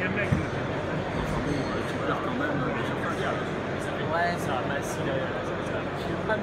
quand même, Ouais, ça, bah, si, ça, ça, ça, ça,